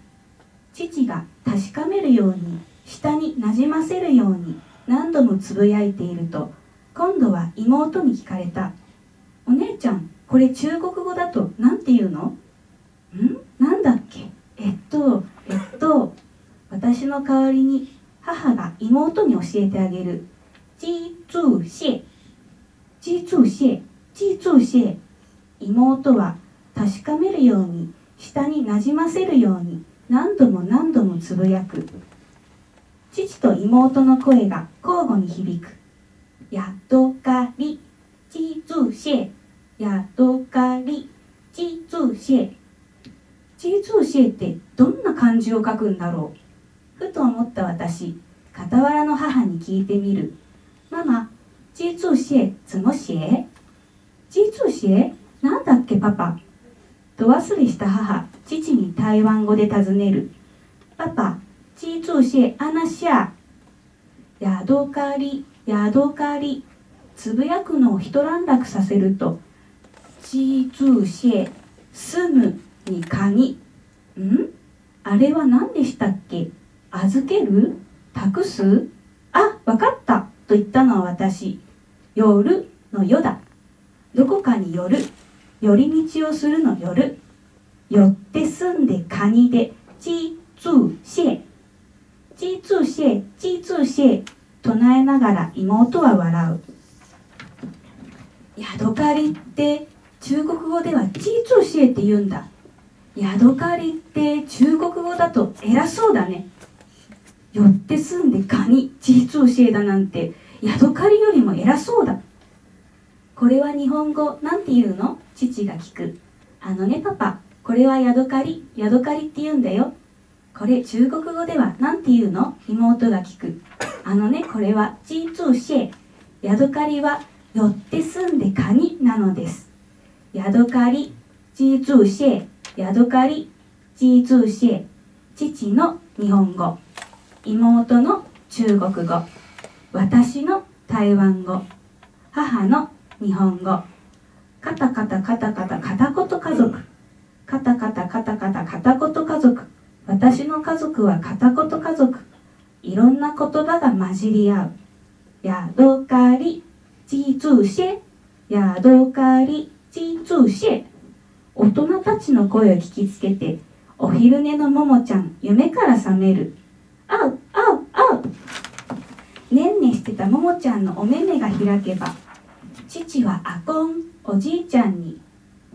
父が確かめるように。下になじませるように。何度もつぶやいていると。今度は妹に聞かれた「お姉ちゃんこれ中国語だと何て言うの？ん？なんだっえっとえっと私の代わりに母が妹に教えてあげる。記住谢記ち谢記住谢妹は確かめるように下になじませるように何度も何度もつぶやく。父と妹の声が交互に響く「やどかり」「ちずしえ」「やとかり」「ちずしえ」G2C ってどんな漢字を書くんだろう？ふと思った私傍らの母に聞いてみる。ママ図教えつもしえ？地図教えなんだっけパパ？と忘れした母父に台湾語で尋ねる。パパ図教えアナシアヤドカリヤドカリつぶやくのを一段落させると図教え住む。にカニん？あれは何でしたっけ？預ける？託す？あ、わかったと言ったのは私。夜の夜だ。どこかに寄る？寄り道をするの夜。寄って住んでカニで、チーツーシェ。チーツーシェ、チーツーシェ。唱えながら妹は笑う。ヤドカリって中国語ではチーツーシエって言うんだヤドカリって中国語だと偉そうだね。よって住んでカニチーツーシエだなんてヤドカリよりも偉そうだ。これは日本語なんて言うの？父が聞く。あのねパパ。これはヤドカリヤドカリって言うんだよ。これ中国語では何て言うの？妹が聞く。あのねこれはチーツーシェヤドカリは寄って住んでカニなのです。ヤドカリチーツーシェヤドカリチーツーシェ父の日本語。妹の中国語。私の台湾語。母の日本語。カタカタカタカタ片言家族。カタカタカタカタ片言家族。私の家族は片言家族。いろんな言葉が混じり合う。ヤドカリチーツーシェヤドカリチーツーシェ大人たちの声を聞きつけてお昼寝のももちゃん夢から覚める。あうあうあう。ねんねしてたももちゃんのお目目が開けば父はアコンおじいちゃんに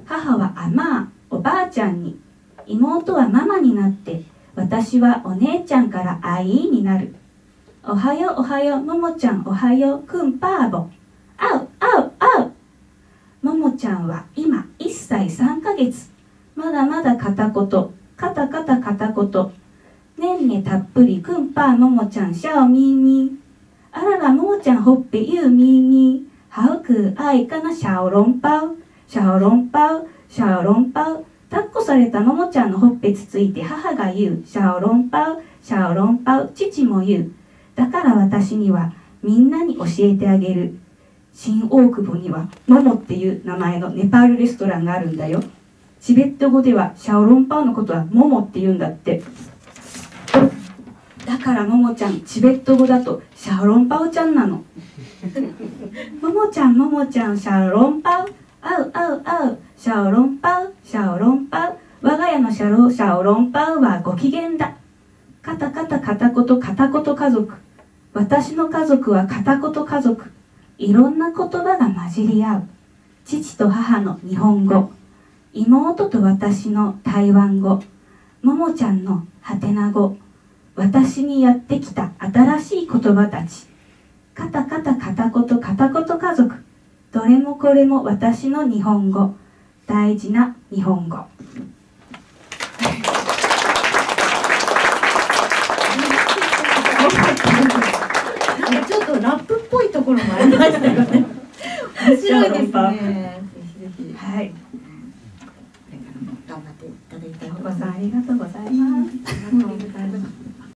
母はアマーおばあちゃんに妹はママになって私はお姉ちゃんからアイーになる。おはようおはようももちゃんおはようくんパーボあうあうあう。ももちゃんは今1歳3月まだまだ片言。カタカタ片言。ねんねたっぷりくんぱーももちゃんシャオミーミー。あららももちゃんほっぺゆうみーみー。はうくあいかなシャオロンパウシャオロンパウシャオロンパウ抱っこされたももちゃんのほっぺつついて母が言う。シャオロンパウシャオロンパウ父も言う。だから私にはみんなに教えてあげる。新大久保にはモモっていう名前のネパールレストランがあるんだよ。チベット語ではシャオロンパウのことはモモって言うんだって。だからももちゃんチベット語だとシャオロンパウちゃんなの。[laughs] ももちゃんももちゃんシャオロンパウあうあうあうシャオロンパウシャオロンパウ我が家のシャロシャオロンパウはご機嫌だ。カタカタ片言片言家族。私の家族は片言家族。いろんな言葉が混じり合う。父と母の日本語。妹と私の台湾語。ももちゃんのハテナ語。私にやってきた新しい言葉たち。カタカタ片言片言家族。どれもこれも私の日本語。大事な日本語。ちょっとラップっぽいところもありましたよね。[laughs] 面白いですね。はいさんありがとうございます。